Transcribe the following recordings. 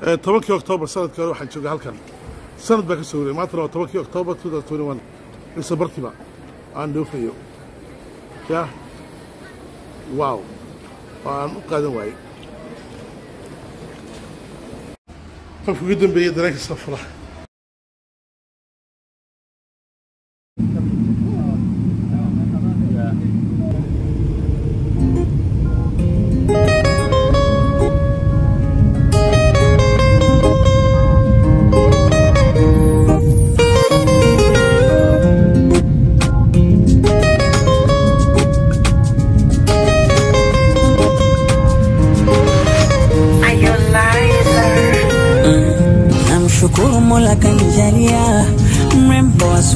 tobankii oktoobar sannadkii hore waxaan joogay halkan. Sanad baa ka soo wareeyay maantana waa tobankii oktoobar mise barkiba aan dhoofayo. Ya? Wow aan u qaadan waayey. Qofka ugu dambeeyey dareenka soo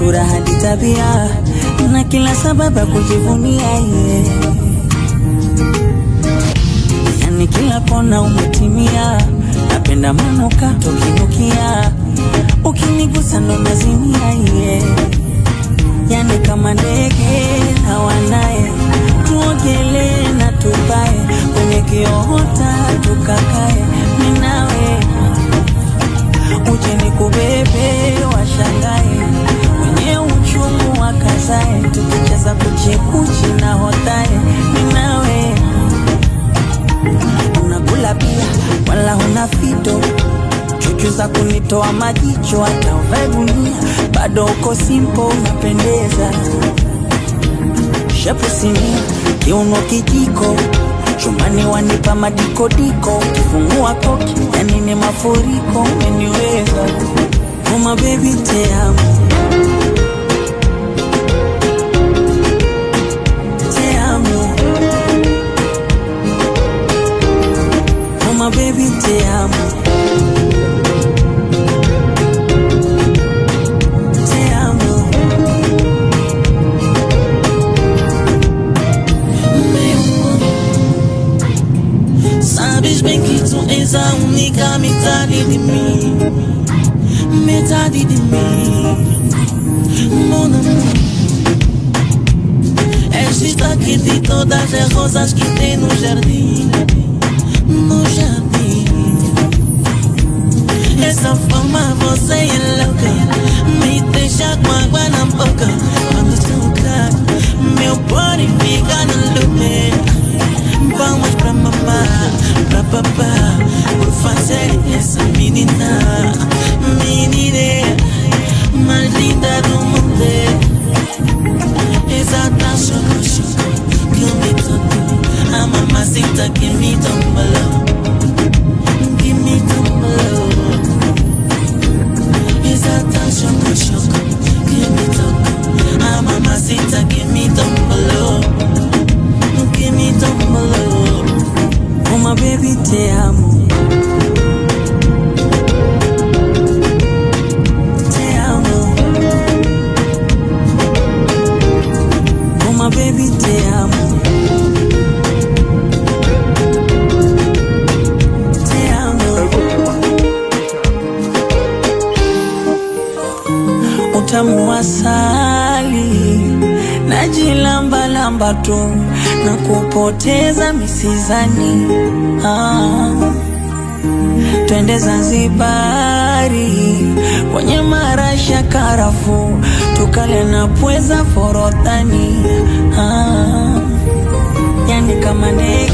sura hadi tabia na kila sababu ya kujivunia ye, yani kila kona umetimia. Napenda manuka tokinukia, ukinigusa ndo nazimia ye, yani kama ndege hawanaye, tuogele na tupae kwenye kiota tukakae, wakazae tukicheza kuchekuchi na hotae. Ninawe unakula pia wala huna fito. Chuchu za kunitoa majicho hata uvae gunia. Bado uko simpo unapendeza. Shepu sinia kiuno kijiko. Chumbani wanipa madikodiko kifungua koki ni mafuriko umeniweza. Kuma baby teamo teamo uma bebi teamo teamo Sabes bem que tu és a única metade de mim. Metade de mim. Mon amour. És destaque de todas as rosas que tem no jardim. No jardim Essa forma você é najilambalamba tu na kupoteza misizani ah. Twende Zanzibari kwenye marasha karafu tukale na pweza forodhani ah. Yani kama ndege